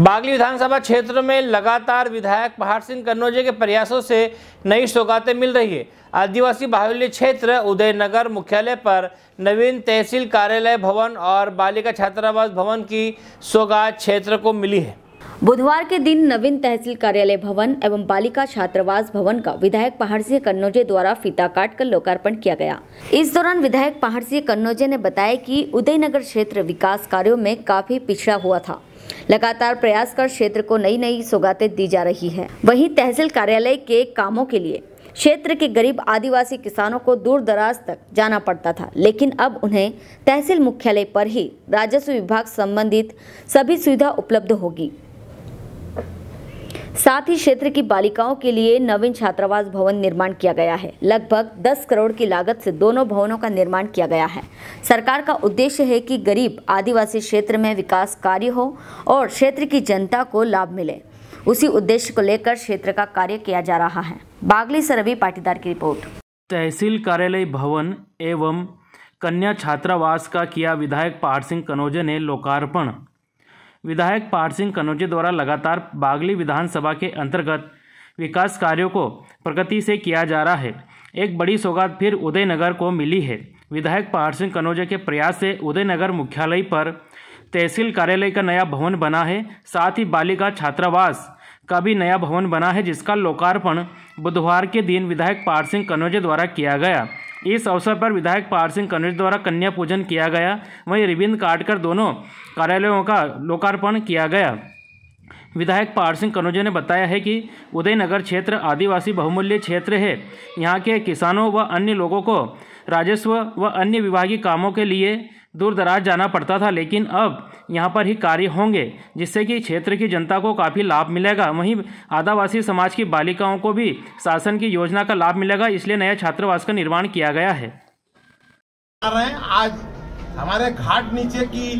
बागली विधानसभा क्षेत्र में लगातार विधायक पहाड़ सिंह कन्नौजे के प्रयासों से नई सौगातें मिल रही है। आदिवासी बाहुल्य क्षेत्र उदयनगर मुख्यालय पर नवीन तहसील कार्यालय भवन और बालिका छात्रावास भवन की सौगात क्षेत्र को मिली है। बुधवार के दिन नवीन तहसील कार्यालय भवन एवं बालिका छात्रावास भवन का विधायक पहाड़ सिंह कन्नौजे द्वारा फीता काट कर लोकार्पण किया गया। इस दौरान विधायक पहाड़ सिंह कन्नौजे ने बताया कि उदयनगर क्षेत्र विकास कार्यों में काफ़ी पिछड़ा हुआ था। लगातार प्रयास कर क्षेत्र को नई नई सौगातें दी जा रही है। वहीं तहसील कार्यालय के कामों के लिए क्षेत्र के गरीब आदिवासी किसानों को दूर दराज तक जाना पड़ता था, लेकिन अब उन्हें तहसील मुख्यालय पर ही राजस्व विभाग संबंधित सभी सुविधा उपलब्ध होगी। साथ ही क्षेत्र की बालिकाओं के लिए नवीन छात्रावास भवन निर्माण किया गया है। लगभग 10 करोड़ की लागत से दोनों भवनों का निर्माण किया गया है। सरकार का उद्देश्य है कि गरीब आदिवासी क्षेत्र में विकास कार्य हो और क्षेत्र की जनता को लाभ मिले। उसी उद्देश्य को लेकर क्षेत्र का कार्य किया जा रहा है। बागली से रवि पाटीदार की रिपोर्ट। तहसील कार्यालय भवन एवं कन्या छात्रावास का किया विधायक पहाड़ सिंह कनौजे ने लोकार्पण। विधायक पार सिंह कनौजे द्वारा लगातार बागली विधानसभा के अंतर्गत विकास कार्यों को प्रगति से किया जा रहा है। एक बड़ी सौगात फिर उदयनगर को मिली है। विधायक पहाड़ सिंह कनौजे के प्रयास से उदयनगर मुख्यालय पर तहसील कार्यालय का नया भवन बना है। साथ ही बालिका छात्रावास का भी नया भवन बना है, जिसका लोकार्पण बुधवार के दिन विधायक पहाड़ सिंह कनौजे द्वारा किया गया। इस अवसर पर विधायक पार सिंह कन्नौज द्वारा कन्या पूजन किया गया। वहीं रिबिन काटकर दोनों कार्यालयों का लोकार्पण किया गया। विधायक पार सिंह कनौजे ने बताया है कि उदयनगर क्षेत्र आदिवासी बहुमूल्य क्षेत्र है। यहाँ के किसानों व अन्य लोगों को राजस्व व अन्य विभागीय कामों के लिए दूर दराज जाना पड़ता था, लेकिन अब यहाँ पर ही कार्य होंगे, जिससे कि क्षेत्र की जनता को काफ़ी लाभ मिलेगा। वहीं आदिवासी समाज की बालिकाओं को भी शासन की योजना का लाभ मिलेगा, इसलिए नया छात्रावास का निर्माण किया गया है। आज हमारे घाट नीचे की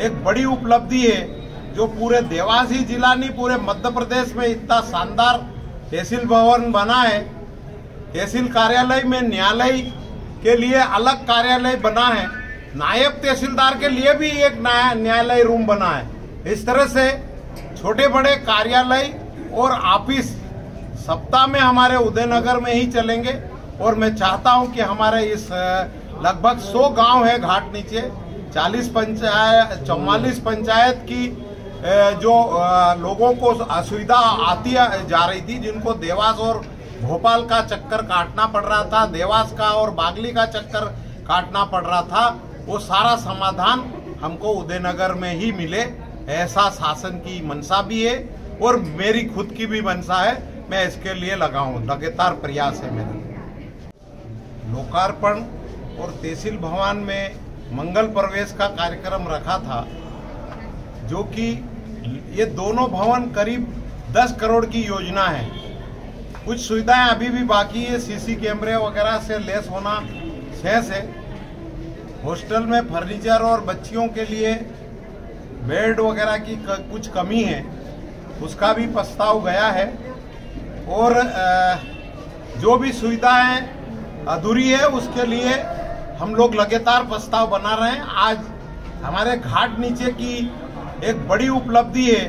एक बड़ी उपलब्धि है, जो पूरे देवासी जिला नहीं, पूरे मध्य प्रदेश में इतना शानदार तहसील भवन बना है। तहसील कार्यालय में न्यायालय के लिए अलग कार्यालय बना है। नायब तहसीलदार के लिए भी एक न्यायालय रूम बना है। इस तरह से छोटे बड़े कार्यालय और ऑफ़िस सप्ताह में हमारे उदयनगर में ही चलेंगे और मैं चाहता हूँ कि हमारे इस लगभग 100 गाँव है घाट नीचे 40 पंचायत, चौवालीस पंचायत की जो लोगों को असुविधा आती जा रही थी, जिनको देवास और भोपाल का चक्कर काटना पड़ रहा था, देवास का और बागली का चक्कर काटना पड़ रहा था वो सारा समाधान हमको उदयनगर में ही मिले। ऐसा शासन की मनसा भी है और मेरी खुद की भी मनसा है। मैं इसके लिए लगाऊँ लगातार प्रयास है मेरा लोकार्पण और तहसील भवन में मंगल प्रवेश का कार्यक्रम रखा था, जो कि ये दोनों भवन करीब 10 करोड़ की योजना है। कुछ सुविधाएँ अभी भी बाकी है, सीसी कैमरे वगैरह से लेस होना शेष है। हॉस्टल में फर्नीचर और बच्चियों के लिए बेड वगैरह की कुछ कमी है, उसका भी प्रस्ताव गया है। और जो भी सुविधाएँ अधूरी है, उसके लिए हम लोग लगातार प्रस्ताव बना रहे हैं। आज हमारे घाट नीचे की एक बड़ी उपलब्धि है,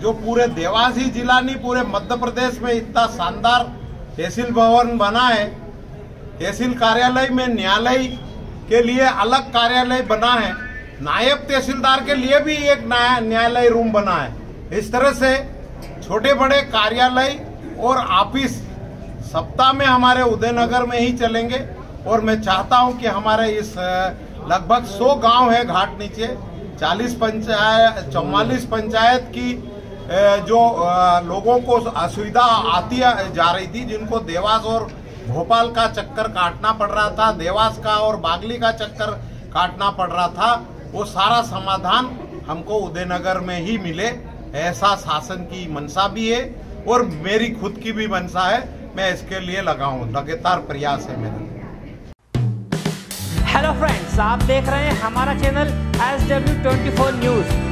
जो पूरे देवास जिला नहीं, पूरे मध्य प्रदेश में इतना शानदार तहसील भवन बना है। तहसील कार्यालय में न्यायालय के लिए अलग कार्यालय बना है। नायब तहसीलदार के लिए भी एक नया, न्यायालय रूम बना है। इस तरह से छोटे बड़े कार्यालय और ऑफ़िस सप्ताह में हमारे उदयनगर में ही चलेंगे। और मैं चाहता हूँ कि हमारे इस लगभग 100 गाँव है घाट नीचे। 40 पंचायत, चौवालीस पंचायत की जो लोगों को असुविधा आती, जा रही थी, जिनको देवास और भोपाल का चक्कर काटना पड़ रहा था, देवास का और बागली का चक्कर काटना पड़ रहा था, वो सारा समाधान हमको उदयनगर में ही मिले। ऐसा शासन की मनसा भी है और मेरी खुद की भी मनसा है, मैं इसके लिए लगाऊँ लगातार प्रयास है मेरा। हेलो फ्रेंड्स आप देख रहे हैं हमारा channel S W twenty four news